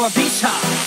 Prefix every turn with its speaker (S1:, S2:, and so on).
S1: or a beach hop.